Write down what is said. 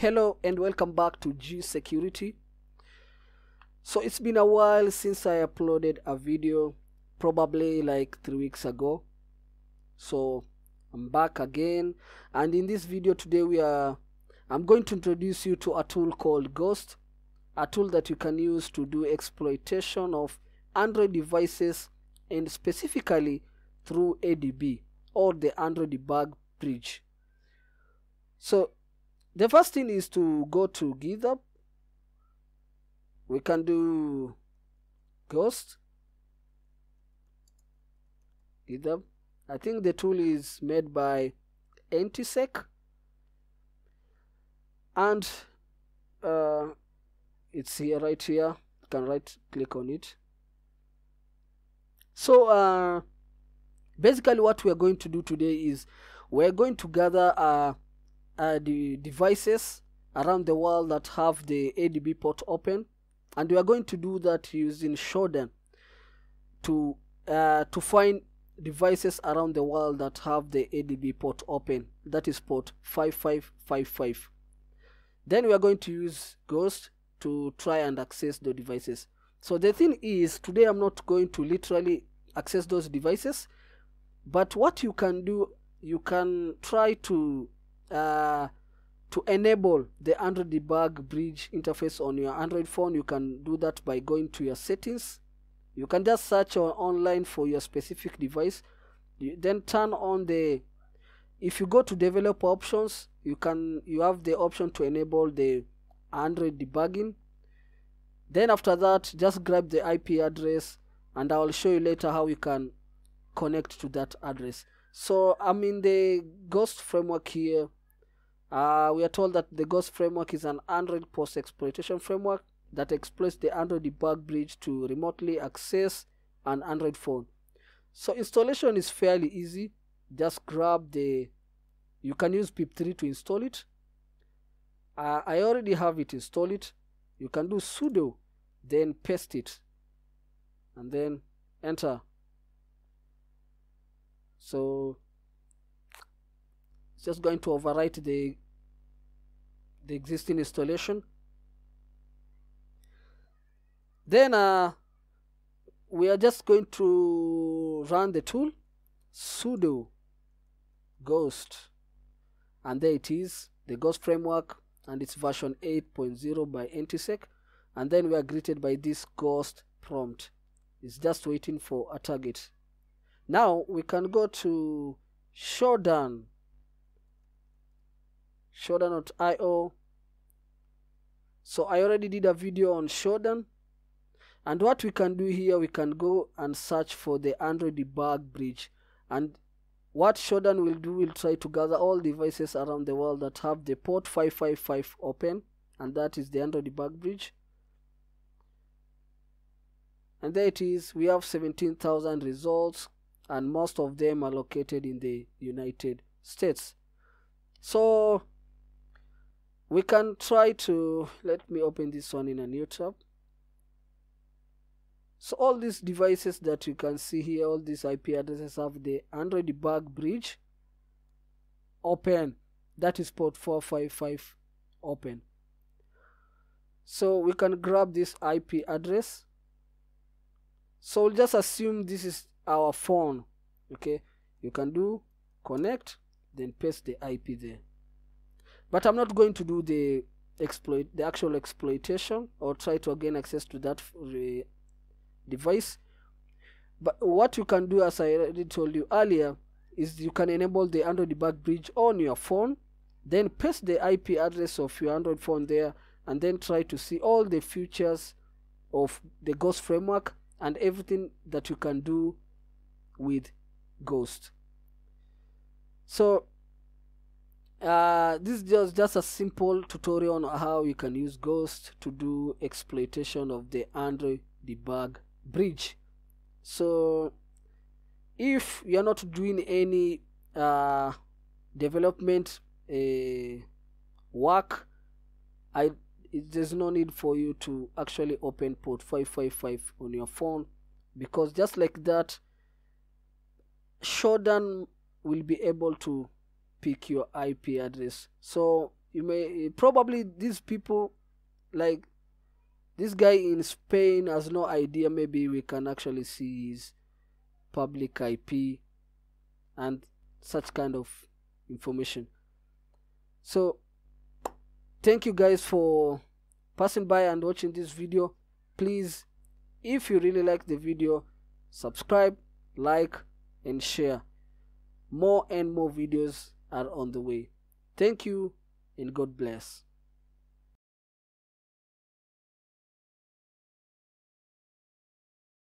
Hello and welcome back to G Security. So it's been a while since I uploaded a video, probably like three weeks ago. So I'm back again, and in this video today we are I'm going to introduce you to a tool called Ghost, a tool that you can use to do exploitation of Android devices and specifically through ADB or the Android debug bridge. So the first thing is to go to GitHub. We can do Ghost. GitHub. I think the tool is made by Antisec. And uh, it's here right here. You can right click on it. So uh, basically what we are going to do today is we're going to gather uh, uh, the devices around the world that have the ADB port open. And we are going to do that using Shodan to uh, to find devices around the world that have the ADB port open. That is port 5555 then we are going to use Ghost to try and access the devices. So the thing is today I'm not going to literally access those devices but what you can do you can try to uh, to enable the Android debug bridge interface on your Android phone you can do that by going to your settings. You can just search on online for your specific device. You then turn on the if you go to developer options you can you have the option to enable the Android debugging. Then after that just grab the IP address and I will show you later how you can connect to that address. So I'm in the Ghost framework here uh, we are told that the Ghost framework is an Android post exploitation framework that exploits the Android debug bridge to remotely access an Android phone. So installation is fairly easy. Just grab the, you can use pip3 to install it. Uh, I already have it installed. You can do sudo, then paste it, and then enter. So it's just going to overwrite the the existing installation. Then uh, we are just going to run the tool sudo ghost. And there it is the ghost framework and it's version 8.0 by Antisec and then we are greeted by this ghost prompt. It's just waiting for a target. Now we can go to Shodan shodan.io so I already did a video on Shodan. And what we can do here we can go and search for the Android debug bridge. And what Shodan will do will try to gather all devices around the world that have the port 555 open. And that is the Android debug bridge. And there it is. We have 17,000 results. And most of them are located in the United States. So we can try to let me open this one in a new tab. So all these devices that you can see here all these IP addresses have the Android debug bridge open. That is port 455 open. So we can grab this IP address. So we'll just assume this is our phone okay? You can do connect then paste the IP there but I'm not going to do the exploit the actual exploitation or try to gain access to that uh, device. But what you can do as I already told you earlier is you can enable the Android debug bridge on your phone then paste the IP address of your Android phone there and then try to see all the features of the Ghost framework and everything that you can do with Ghost. So uh, this is just, just a simple tutorial on how you can use Ghost to do exploitation of the Android debug bridge. So if you're not doing any uh, development uh, work, I it, there's no need for you to actually open port 555 on your phone because just like that, Shodan will be able to pick your IP address. So you may probably these people like this guy in Spain has no idea maybe we can actually see his public IP and such kind of information. So thank you guys for passing by and watching this video. Please if you really like the video subscribe like and share. More and more videos are on the way. Thank you and god bless